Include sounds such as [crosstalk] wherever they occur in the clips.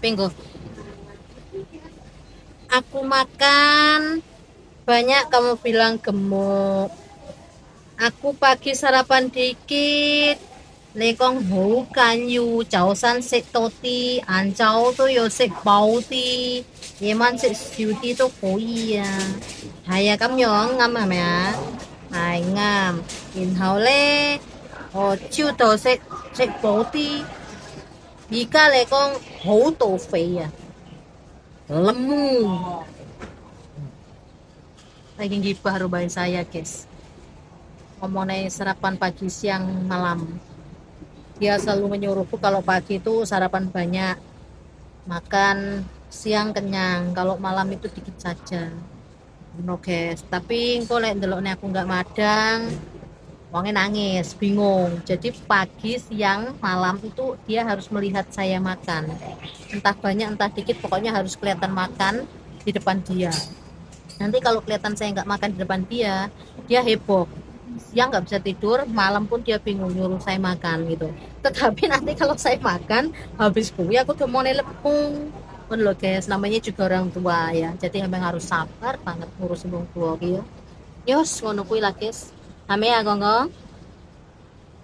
Pinggo. Aku makan banyak kamu bilang gemuk. Aku pagi sarapan dikit. Lekong hou kan yu jauh toti, ancau tuh yo sik bau ti, yeman sik siu ti tuh koi ya. Hay à, cắm ngam ngâm ya? Hai ngam. ngâm. Nhìn hậu lê. Ồ, chiêu ti. 而家嚟讲好到肥啊！lemu lagi gibah rubahin saya guys ngomongin sarapan pagi siang malam dia selalu menyuruhku kalau pagi itu sarapan banyak makan siang kenyang kalau malam itu dikit saja no guys tapi engko lek ndelokne aku nggak madang Wongnya nangis, bingung. Jadi pagi, siang, malam itu dia harus melihat saya makan. Entah banyak, entah dikit, pokoknya harus kelihatan makan di depan dia. Nanti kalau kelihatan saya nggak makan di depan dia, dia heboh. Siang nggak bisa tidur, malam pun dia bingung nyuruh saya makan gitu. Tetapi [laughs] nanti kalau saya makan, habis kue aku udah mau lepung. Pun loh guys, namanya juga orang tua ya. Jadi memang harus sabar banget ngurusin orang tua gitu. Yos, ngono kuwi lah guys. 系咩啊，讲讲？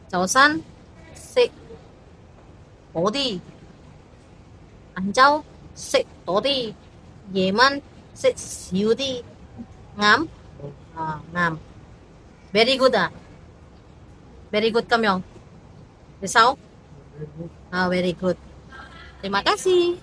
早餐食嗰啲，晏昼食多啲，夜晚食少啲，啱？啊啱，very good 啊，very good Kam Yong. Bisa? Ah, very good. Terima kasih.